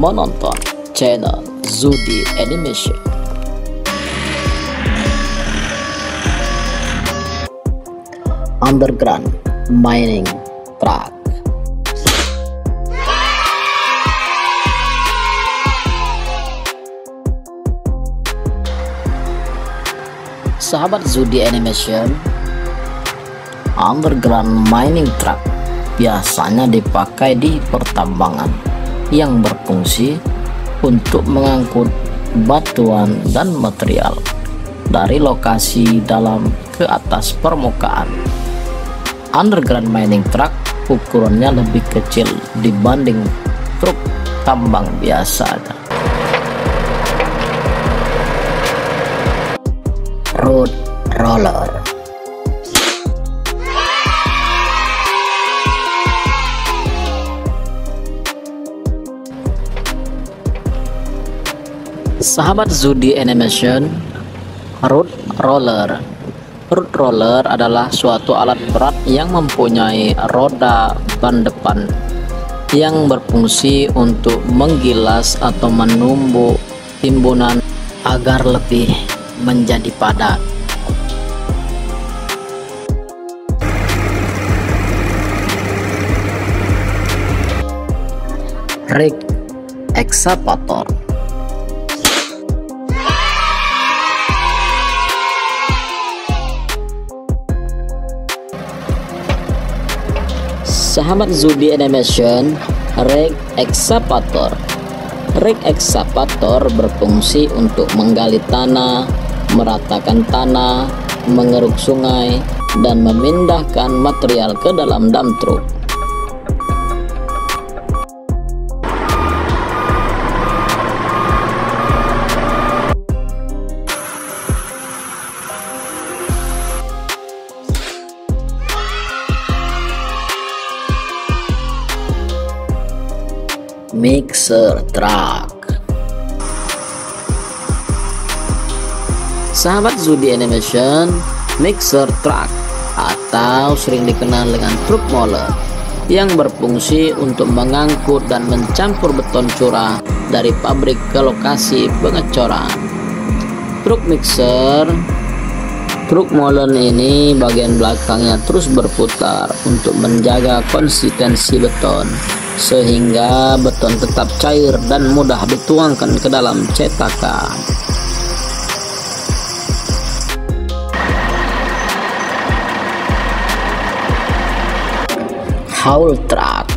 Menonton channel Zudi Animation. Underground Mining Truck Sahabat Zudi Animation Underground Mining Truck biasanya dipakai di pertambangan yang berfungsi untuk mengangkut batuan dan material dari lokasi dalam ke atas permukaan. Underground mining truck ukurannya lebih kecil dibanding truk tambang biasa. Road roller Sahabat Zudi Animation, road roller. Road roller adalah suatu alat berat yang mempunyai roda ban depan yang berfungsi untuk menggilas atau menumbuk timbunan agar lebih menjadi padat. Rig excavator Sahabat Zudi Animation, Rig Excavator. Rig Excavator berfungsi untuk menggali tanah, meratakan tanah, mengeruk sungai, dan memindahkan material ke dalam dump truck. Mixer truck. Sahabat Zudi Animation mixer truck atau sering dikenal dengan truk moller yang berfungsi untuk mengangkut dan mencampur beton curah dari pabrik ke lokasi pengecoran. Truk mixer truk molen ini bagian belakangnya terus berputar untuk menjaga konsistensi beton sehingga beton tetap cair dan mudah dituangkan ke dalam cetakan. Haul truck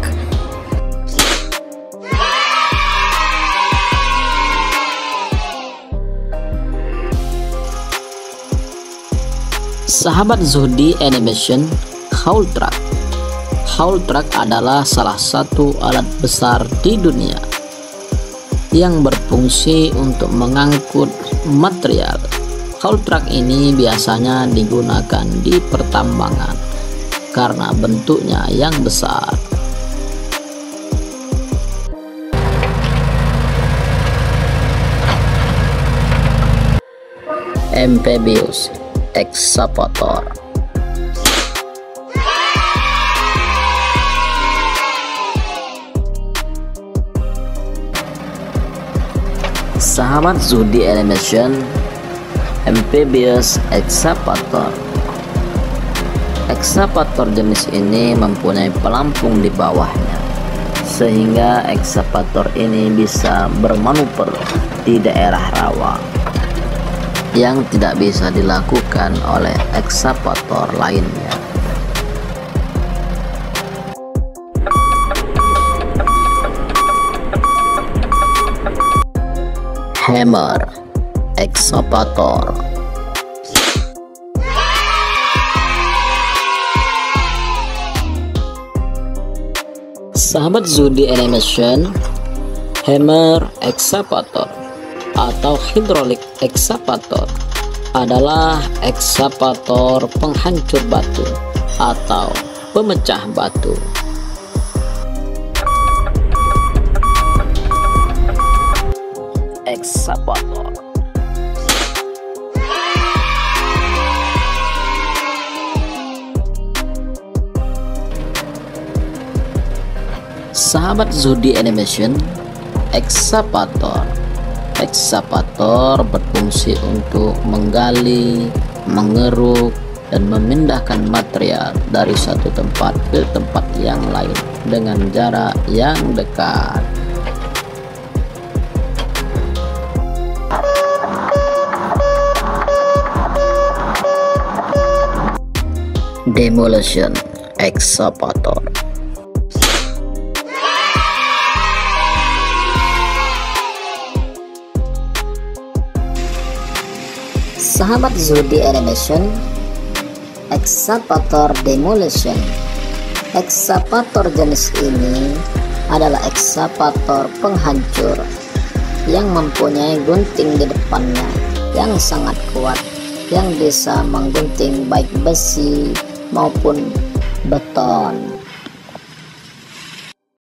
Sahabat Zuhdi Animation Haul Truck haul truck adalah salah satu alat besar di dunia yang berfungsi untuk mengangkut material. Haul truck ini biasanya digunakan di pertambangan karena bentuknya yang besar. Amphibious Excavator Sahabat Zudi Animation Amphibious Excavator Excavator jenis ini mempunyai pelampung di bawahnya sehingga excavator ini bisa bermanuver di daerah rawa yang tidak bisa dilakukan oleh excavator lainnya hammer excavator Sahabat Zudi Animation Hammer Excavator atau Hydraulic Excavator adalah excavator penghancur batu atau pemecah batu Sahabat Zodi Animation, Excavator. Excavator berfungsi untuk menggali, mengeruk, dan memindahkan material dari satu tempat ke tempat yang lain dengan jarak yang dekat. Demolition Excavator Sahabat Zodi Animation Excavator Demolition. Excavator jenis ini adalah excavator penghancur yang mempunyai gunting di depannya yang sangat kuat yang bisa menggunting baik besi maupun beton